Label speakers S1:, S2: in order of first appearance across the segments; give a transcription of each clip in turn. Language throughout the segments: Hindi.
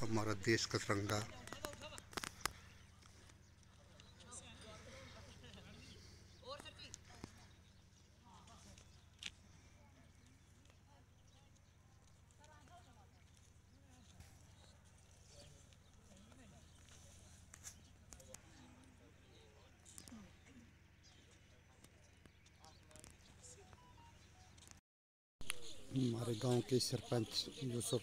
S1: हमारा देश का तिरंगा। हमारे गाँव के सरपंच यूसुफ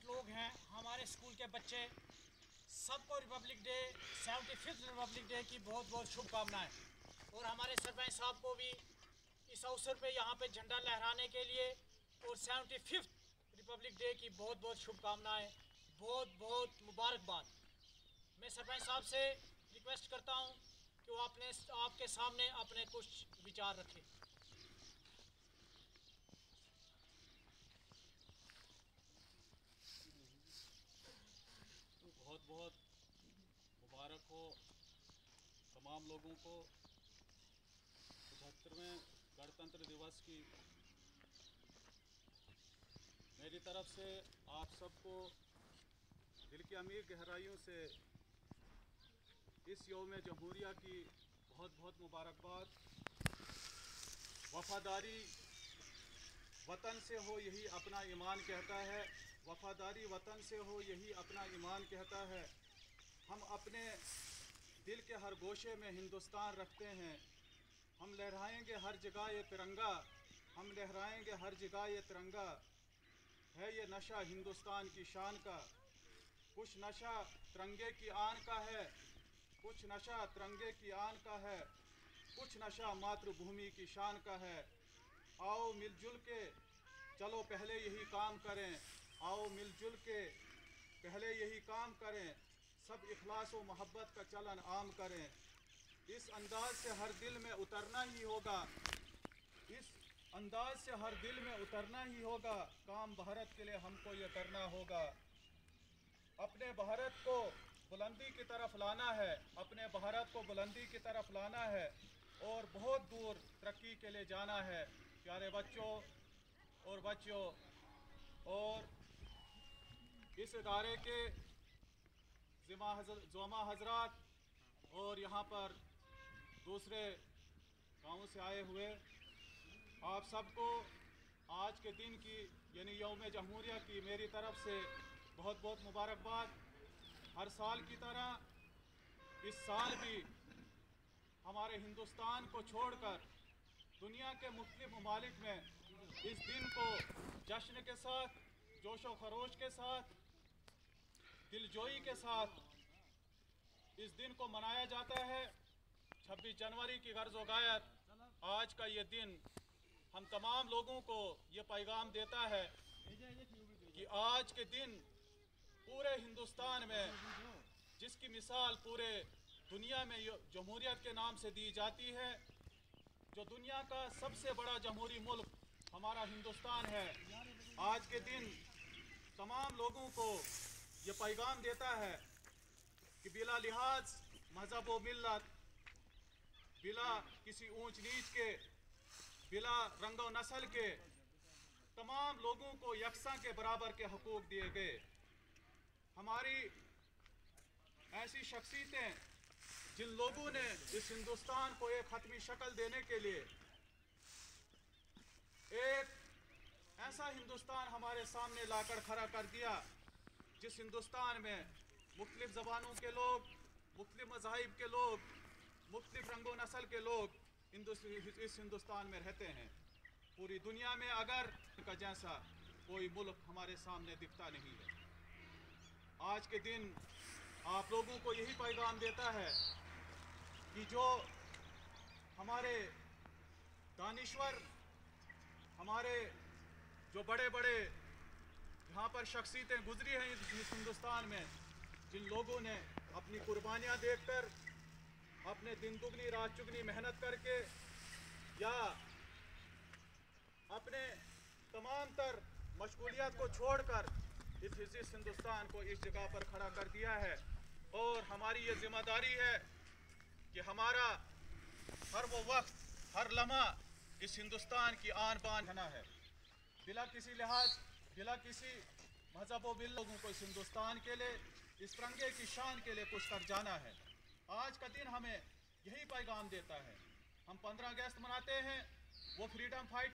S2: प्रेजेंट लोग हैं, हमारे स्कूल के बच्चे, सबको Republic Day seventy fifth Republic Day की बहुत बहुत शुभकामनाएँ। और हमारे सरपंच साहब को भी इस अवसर पे यहाँ पे झंडा लहराने के लिए और सेवेंटी फिफ्थ रिपब्लिक डे की बहुत बहुत शुभकामनाएँ, बहुत बहुत मुबारकबाद। मैं सरपंच साहब से रिक्वेस्ट करता हूँ कि वो अपने, आपके सामने अपने कुछ विचार रखें
S3: बहुत बहुत मुबारक हो तमाम लोगों को पचहत्तरवें गणतंत्र दिवस की मेरी तरफ़ से आप सबको दिल की अमीर गहराइयों से इस योम जमहूरिया की बहुत बहुत मुबारकबाद। वफादारी वतन से हो यही अपना ईमान कहता है। वफादारी वतन से हो यही अपना ईमान कहता है। हम अपने दिल के हर गोशे में हिंदुस्तान रखते हैं। हम लहराएँगे हर जगह ये तिरंगा। हम लहराएँगे हर जगह ये तिरंगा। है ये नशा हिंदुस्तान की शान का। कुछ नशा तिरंगे की आन का है। कुछ नशा तिरंगे की आन का है। कुछ नशा मातृभूमि की शान का है। आओ मिलजुल के, चलो पहले यही काम करें। आओ मिलजुल के, पहले यही काम करें। सब इखलास व मोहब्बत का चलन आम करें। इस अंदाज से हर दिल में उतरना ही होगा। इस अंदाज से हर दिल में उतरना ही होगा। काम भारत के लिए हमको ये करना होगा। अपने भारत को बुलंदी की तरफ़ लाना है। अपने भारत को बुलंदी की तरफ़ लाना है और बहुत दूर तरक्की के लिए जाना है। प्यारे बच्चों और बच्चों और इस इदारे के जोमा हजरात और यहाँ पर दूसरे गाँव से आए हुए। आप सबको आज के दिन की, यानी यौम जमहूरिया की मेरी तरफ़ से बहुत बहुत मुबारकबाद। हर साल की तरह इस साल भी हमारे हिंदुस्तान को छोड़कर दुनिया के मुख्तलिफ़ ममालिक में इस दिन को जश्न के साथ जोश व खरोश के साथ, दिलजोई के साथ इस दिन को मनाया जाता है। 26 जनवरी की गर्ज गायत। आज का ये दिन हम तमाम लोगों को ये पैगाम देता है कि आज के दिन पूरे हिंदुस्तान में, जिसकी मिसाल पूरे दुनिया में जमहूरियत के नाम से दी जाती है, जो दुनिया का सबसे बड़ा जमहूरी मुल्क हमारा हिंदुस्तान है, आज के दिन तमाम लोगों को ये पैगाम देता है लिहाज मज़हब व मिल्लत बिला किसी ऊंच नीच के, बिला रंगो नस्ल के, तमाम लोगों को यकसा के बराबर के हकूक दिए गए। हमारी ऐसी शख्सियतें, जिन लोगों ने इस हिंदुस्तान को एक हतमी शक्ल देने के लिए, एक ऐसा हिंदुस्तान हमारे सामने लाकर खड़ा कर दिया, जिस हिंदुस्तान में मुख्तलिफ़ ज़बानों के लोग, मुख्तलिफ़ मज़ाहिब के लोग, मुख्तलिफ़ रंगो नस्ल के लोग इस हिंदुस्तान में रहते हैं। पूरी दुनिया में अगर का जैसा कोई मुल्क हमारे सामने दिखता नहीं है। आज के दिन आप लोगों को यही पैगाम देता है कि जो हमारे दानिश्वर, हमारे जो बड़े बड़े यहाँ पर शख्सियतें गुजरी हैं इस हिंदुस्तान में जिन लोगों ने अपनी कुर्बानियाँ देखकर, अपने दिन दुगनी, रात चुगनी मेहनत करके, या अपने तमाम तर मशगूलियात को छोड़कर इस इस हिंदुस्तान को इस जगह पर खड़ा कर दिया है। और हमारी ये ज़िम्मेदारी है कि हमारा हर वो वक्त, हर लम्हा इस हिंदुस्तान की आन बान रहना है। बिला किसी लिहाज, बिला किसी मज़हब व लोगों को इस हिंदुस्तान के लिए इस तिरंगे की शान के लिए कुछ कर जाना है। आज का दिन हमें यही पैगाम देता है। हम पंद्रह अगस्त मनाते हैं, वो फ्रीडम फाइट